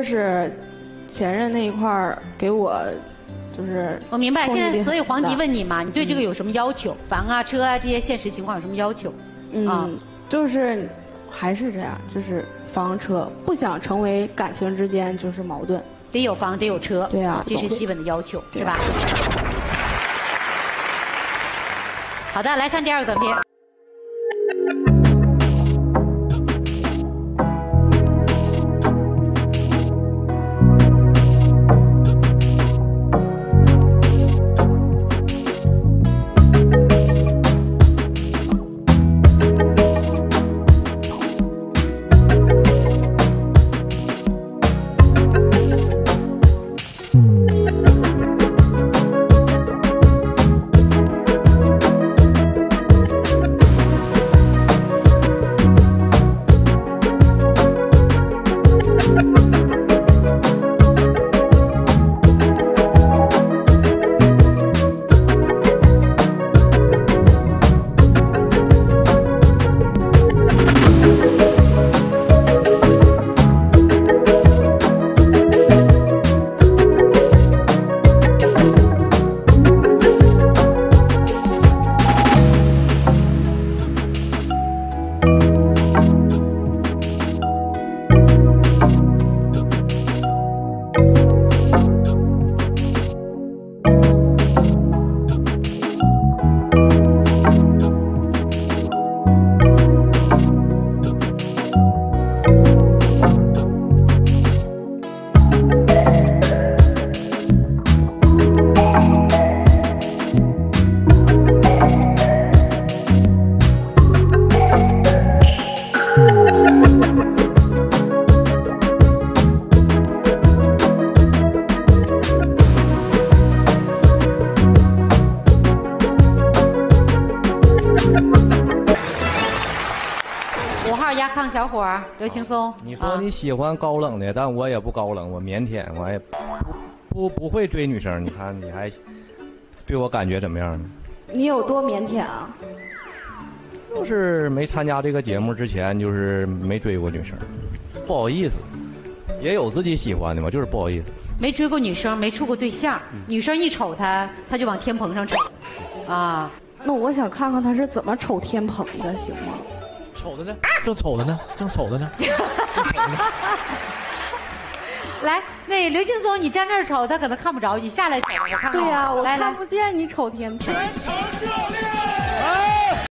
这是前任那一块儿给我，就是我明白，现在所以黄吉问你嘛，你对这个有什么要求？房啊、车啊这些现实情况有什么要求？啊嗯，就是还是这样，就是房车，不想成为感情之间就是矛盾。得有房，得有车，对啊这是基本的要求，是吧？好的，来看第二个短片。五号压炕小伙刘青松，你说啊你喜欢高冷的，但我也不高冷，我腼腆，我也不不不会追女生。你看你还对我感觉怎么样呢？你有多腼腆啊？就是没参加这个节目之前，就是没追过女生，不好意思，也有自己喜欢的嘛，就是不好意思。没追过女生，没处过对象，嗯女生一瞅他，他就往天棚上瞅，啊，那我想看看他是怎么瞅天棚的，行吗？瞅着呢，正瞅着呢，正瞅着呢。来，那刘青松，你站那儿瞅，他可能看不着，你下来瞅，我看看。对呀、我看不见你瞅天棚。哎